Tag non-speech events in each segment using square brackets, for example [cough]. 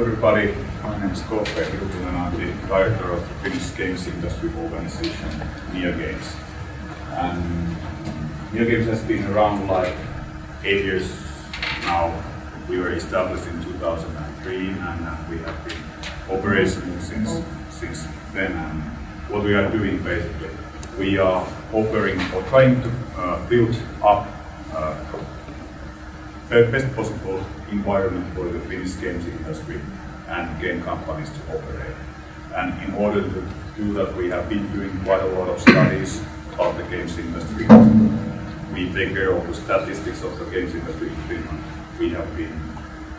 everybody, my name is KooPee Hiltunen and I'm the director of the Finnish Games Industry Organization, NeoGames. And NeoGames has been around like eight years now. We were established in 2003 and uh, we have been operational since, since then. And what we are doing basically, we are offering or trying to uh, build up uh, best possible environment for the Finnish games industry and game companies to operate. And in order to do that, we have been doing quite a lot of studies about the games industry. We take care of the statistics of the games industry in Finland. We have been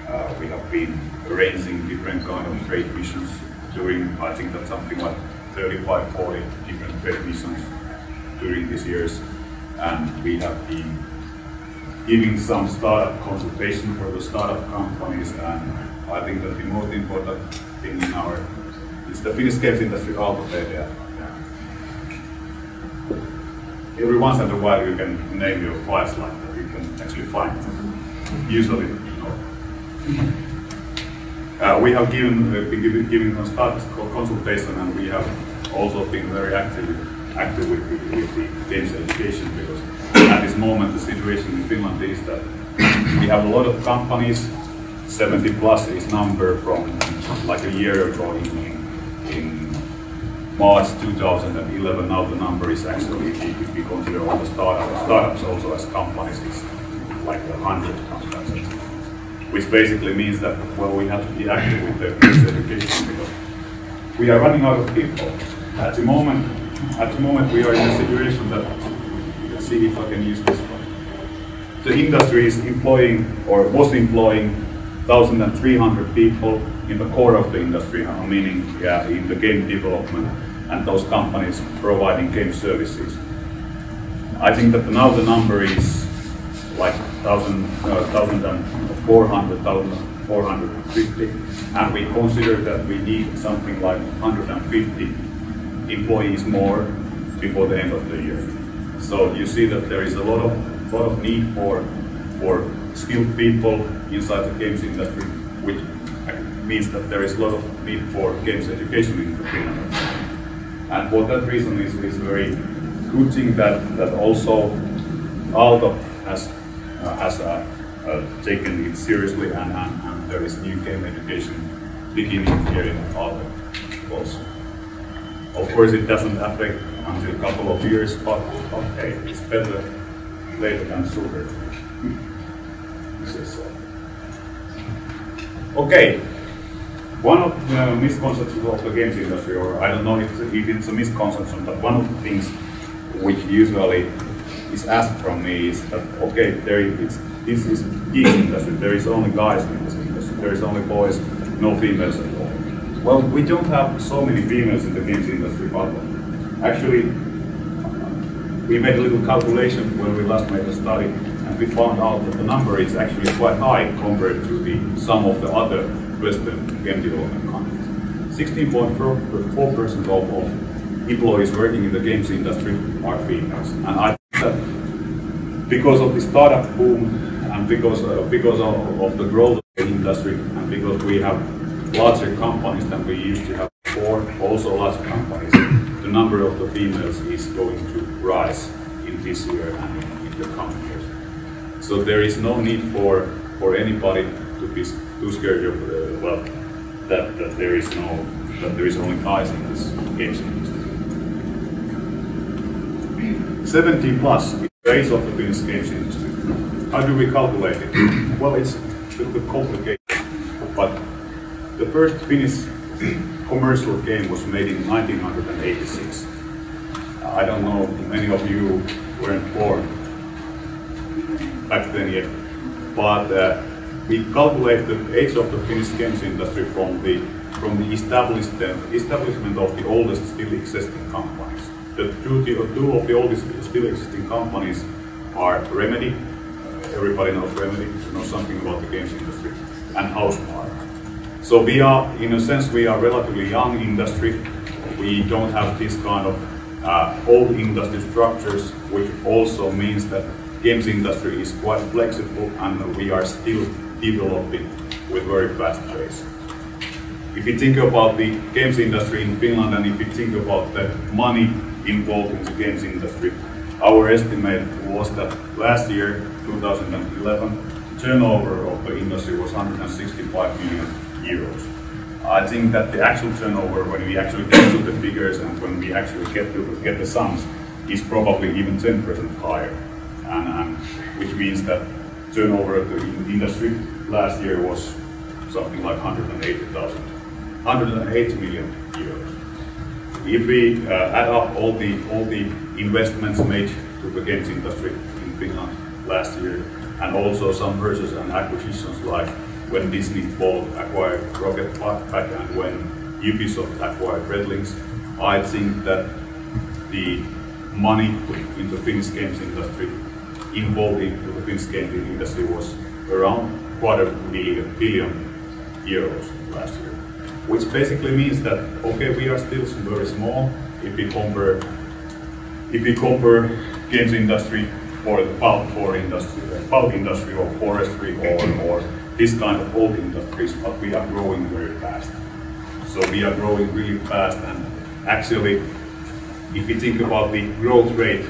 uh, we have been arranging different kind of trade missions during I think that's something like 35, 40 different trade missions during these years, and we have been giving some startup consultation for the startup companies and I think that the most important thing in our is the Finnish games industry Aalto-media. Every once in a while you can name your files like that, you can actually find. Usually, you know. [laughs] Uh, we have given, uh, giving, some startup consultation and we have also been very active, active with, with the games education because moment the situation in Finland is that we have a lot of companies, 70 plus is number from like a year ago in, in March 2011. Now the number is actually, if we consider all the startups, startups also as companies, it's like hundred companies. Which basically means that well we have to be active with the education because we are running out of people. At the moment, at the moment we are in a situation that see if I can use this one. The industry is employing or was employing 1,300 people in the core of the industry, meaning yeah, in the game development and those companies providing game services. I think that now the number is like 1,400, uh, 1,450, and we consider that we need something like 150 employees more before the end of the year. So you see that there is a lot of lot of need for for skilled people inside the games industry, which means that there is a lot of need for games education in Finland. And for that reason, it's, is very good thing that that also Aalto has uh, has uh, uh, taken it seriously, and, and, and, there is new game education beginning here in Aalto also. Of course, it doesn't affect until a couple of years, but okay, it's better later than sooner. Hmm. Uh, okay, one of the misconceptions of the games industry, or I don't know if, if it's a misconception, but one of the things which usually is asked from me is that okay, there this is geek industry. There is only guys in this industry. There is only boys, no females at all. Well, we don't have so many females in the games industry, but Actually, we made a little calculation when we last made the study, and we found out that the number is actually quite high compared to the some of the other Western game development countries. 16.4% of, of employees working in the games industry are females, and I think that because of the startup boom and because uh, because of, of the growth of the industry and because we have larger companies than we used to have before, also large companies the number of the females is going to rise in this year and in the coming years. So there is no need for, for anybody to be too scared of uh, well that, that there is no that there is only guys in this games industry. 70 plus is the age of the games industry. How do we calculate it? well, it's a little bit complicated, but the first Finnish commercial game was made in 1986. I don't know, if many of you weren't born back then yet, but uh, we calculate the age of the Finnish games industry from the from the establishment establishment of the oldest still existing companies. The two, the two of the oldest still existing companies are Remedy. Uh, everybody knows Remedy, knows something about the games industry, and Housemarque. So we are, in a sense, we are relatively young industry. We don't have this kind of uh, old industry structures, which also means that games industry is quite flexible and we are still developing with very fast pace. if you think about the games industry in Finland and if you think about the money involved in the games industry, our estimate was that last year, 2011, the turnover of the industry was 165 million euros. I think that the actual turnover, when we actually get to the figures and when we actually get to get the sums, is probably even 10% higher, and, and which means that turnover of the industry last year was something like 180,000, 180 million euros. If we uh, add up all the all the investments made to the games industry in Finland last year, and also some mergers and acquisitions like when Disney bought acquired Rocket Pack and when Ubisoft acquired RedLynx, I think that the money put into the Finnish games industry involved into the Finnish games industry was around quarter billion, billion euros last year. Which basically means that okay, we are still very small if we compare if we compare games industry or the pulp or industry, uh, pulp industry or forestry or, or this kind of old industries, but we are growing very fast. So we are growing really fast and actually if you think about the growth rate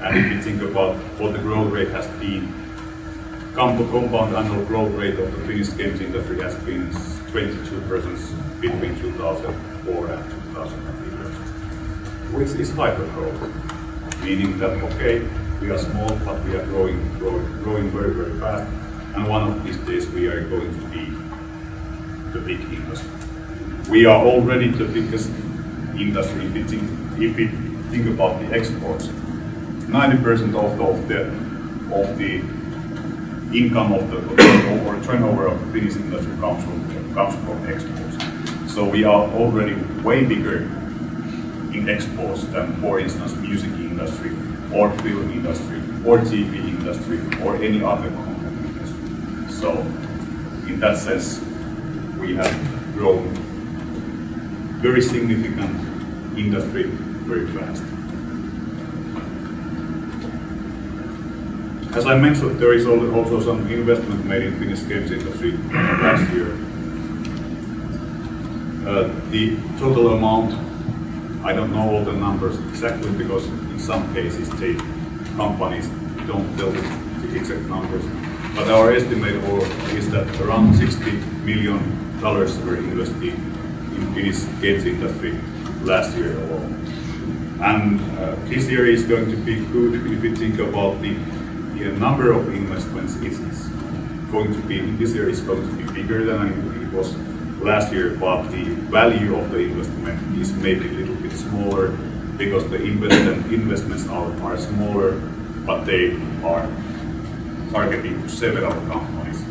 and if you think about what the growth rate has been, compound annual growth rate of the Finnish games industry has been 22% between 2004 and 2011, which is hypergrowth, meaning that okay, we are small, but we are growing, growing, growing very, very fast, and one of these days we are going to be the big industry. We are already the biggest industry if we think, if we think about the exports. 90% of the, of the, of the income of the or turnover of the Finnish industry comes from, comes from exports. So we are already way bigger in exports than, for instance, music industry or film industry or TV industry or any other. So in that sense, we have grown very significant industry very fast. As I mentioned, there is also some investment made in Finnish games industry last year. Uh, the total amount, I don't know all the numbers exactly because in some cases the companies don't tell the exact numbers. But our estimate is that around 60 million dollars were invested in Finnish games industry last year alone. And uh, this year is going to be good if you think about the the number of investments is going to be, this year is going to be bigger than it was last year, but the value of the investment is maybe a little bit smaller because the investment, investments are, are smaller, but they are targeting to several companies.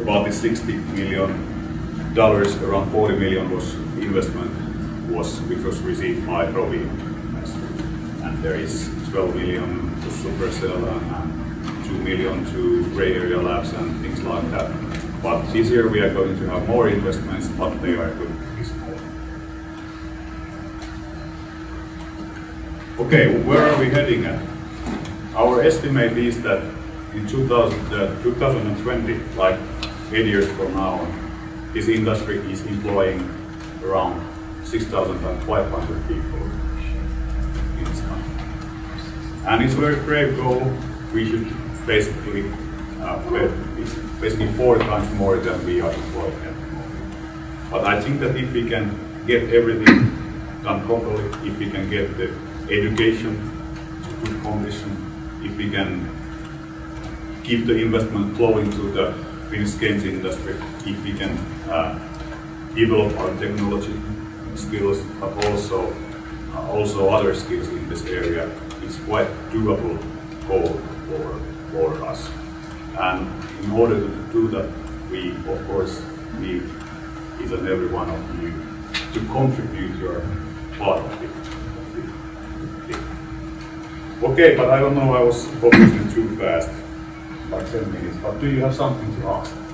About the 60 million dollars, around 40 million was investment was which was received by Rovio, and there is 12 million to Supercell and, and 2 million to Grey Area Labs and things like that. But this year we are going to have more investments, but they are going to be small. Okay, where are we heading at? Our estimate is that in 2000, uh, 2020, like eight years from now, this industry is employing around 6,500 people in this country. And it's a very brave goal. We should basically uh, it's basically four times more than we are employed at the moment. But I think that if we can get everything done properly, if we can get the education to good condition, if we can keep the investment flowing to the Finnish games industry, if we can uh, develop our technology skills, but also uh, also other skills in this area, it's quite doable goal for for us. And in order to do that, we of course need each and every one of you to contribute your part of it. Okay, but I don't know, I was focusing too fast, like 10 minutes, but do you have something to ask?